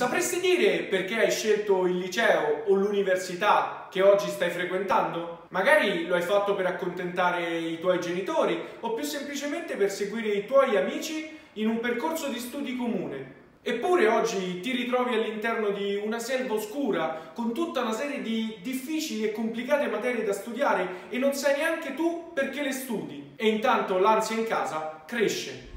Sapresti dire perché hai scelto il liceo o l'università che oggi stai frequentando? Magari lo hai fatto per accontentare i tuoi genitori o più semplicemente per seguire i tuoi amici in un percorso di studi comune. Eppure oggi ti ritrovi all'interno di una selva oscura con tutta una serie di difficili e complicate materie da studiare e non sai neanche tu perché le studi. E intanto l'ansia in casa cresce.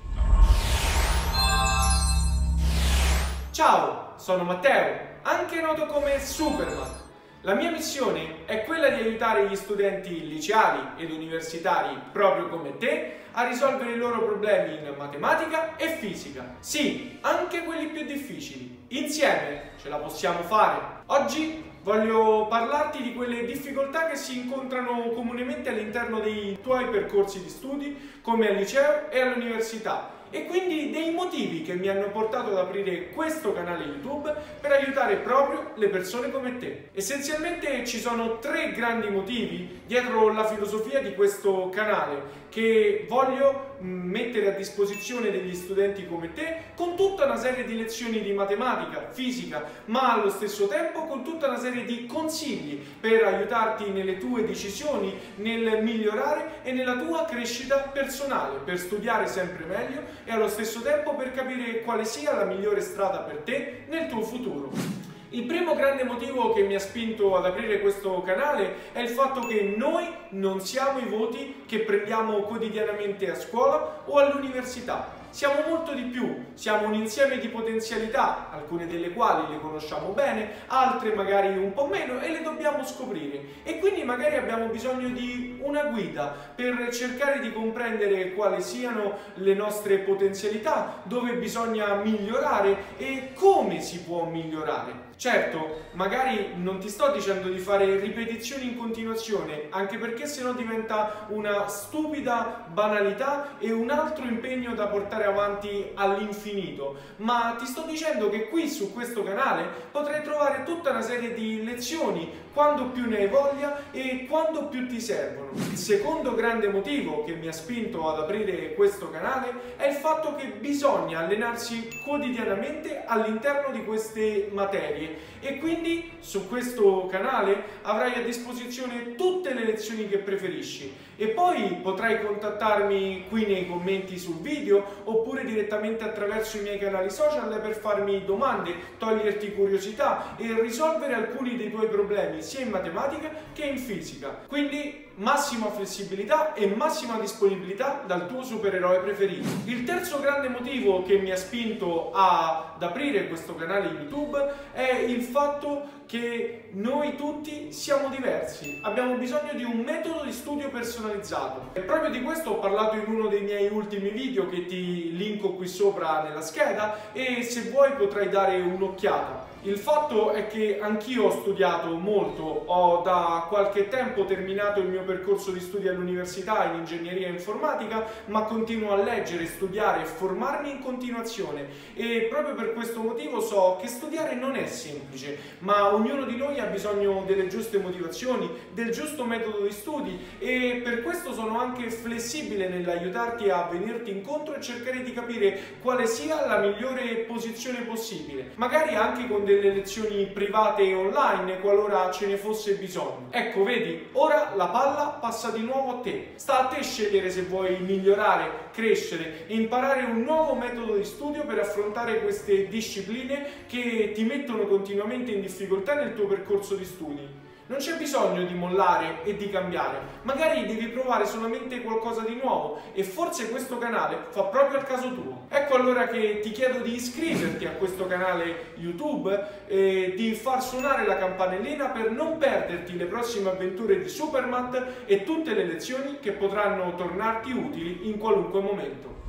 Ciao, sono Matteo, anche noto come Superman. La mia missione è quella di aiutare gli studenti liceali ed universitari, proprio come te, a risolvere i loro problemi in matematica e fisica. Sì, anche quelli più difficili. Insieme ce la possiamo fare. Oggi voglio parlarti di quelle difficoltà che si incontrano comunemente all'interno dei tuoi percorsi di studi, come al liceo e all'università e quindi dei motivi che mi hanno portato ad aprire questo canale YouTube per aiutare proprio le persone come te. Essenzialmente ci sono tre grandi motivi dietro la filosofia di questo canale che voglio mettere a disposizione degli studenti come te con tutta una serie di lezioni di matematica, fisica, ma allo stesso tempo con tutta una serie di consigli per aiutarti nelle tue decisioni, nel migliorare e nella tua crescita personale, per studiare sempre meglio e allo stesso tempo per capire quale sia la migliore strada per te nel tuo futuro. Il primo grande motivo che mi ha spinto ad aprire questo canale è il fatto che noi non siamo i voti che prendiamo quotidianamente a scuola o all'università siamo molto di più, siamo un insieme di potenzialità, alcune delle quali le conosciamo bene, altre magari un po' meno e le dobbiamo scoprire. E quindi magari abbiamo bisogno di una guida per cercare di comprendere quali siano le nostre potenzialità, dove bisogna migliorare e come si può migliorare. Certo, magari non ti sto dicendo di fare ripetizioni in continuazione, anche perché sennò diventa una stupida banalità e un altro impegno da portare avanti all'infinito, ma ti sto dicendo che qui su questo canale potrai trovare tutta una serie di lezioni quando più ne hai voglia e quando più ti servono. Il secondo grande motivo che mi ha spinto ad aprire questo canale è il fatto che bisogna allenarsi quotidianamente all'interno di queste materie e quindi su questo canale avrai a disposizione tutte le lezioni che preferisci e poi potrai contattarmi qui nei commenti sul video oppure direttamente attraverso i miei canali social per farmi domande, toglierti curiosità e risolvere alcuni dei tuoi problemi sia in matematica che in fisica. Quindi massima flessibilità e massima disponibilità dal tuo supereroe preferito. Il terzo grande motivo che mi ha spinto ad aprire questo canale YouTube è il fatto che noi tutti siamo diversi, abbiamo bisogno di un metodo di studio personalizzato. E proprio di questo ho parlato in uno dei miei ultimi video che ti linko qui sopra nella scheda e se vuoi potrai dare un'occhiata. Il fatto è che anch'io ho studiato molto, ho da qualche tempo terminato il mio percorso di studi all'università in ingegneria informatica, ma continuo a leggere, studiare e formarmi in continuazione e proprio per questo motivo so che studiare non è semplice, ma ognuno di noi ha bisogno delle giuste motivazioni, del giusto metodo di studi e per questo sono anche flessibile nell'aiutarti a venirti incontro e cercare di capire quale sia la migliore posizione possibile, magari anche con delle lezioni private online qualora ce ne fosse bisogno. Ecco, vedi, ora la palla passa di nuovo a te. Sta a te scegliere se vuoi migliorare, crescere e imparare un nuovo metodo di studio per affrontare queste discipline che ti mettono continuamente in difficoltà nel tuo percorso di studi. Non c'è bisogno di mollare e di cambiare, magari devi provare solamente qualcosa di nuovo e forse questo canale fa proprio al caso tuo. Ecco allora che ti chiedo di iscriverti a questo canale YouTube e di far suonare la campanellina per non perderti le prossime avventure di Supermat e tutte le lezioni che potranno tornarti utili in qualunque momento.